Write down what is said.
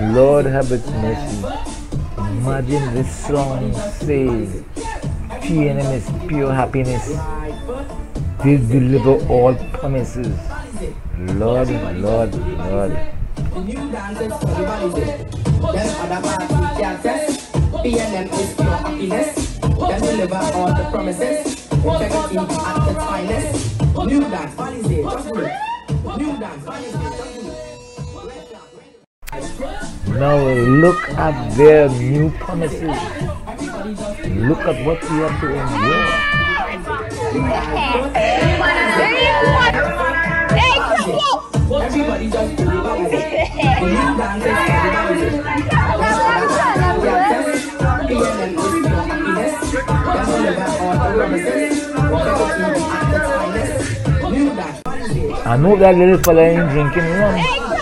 Lord have its mercy. Imagine this song says, PNM is pure happiness. They deliver all promises. Lord, Lord, Lord. PNM is pure happiness. Then deliver all the promises. Integrity at the finest. New dance. New dance, Now look at their new promises. Look at what we have to endure. Everybody just. I know that little fella ain't drinking rum.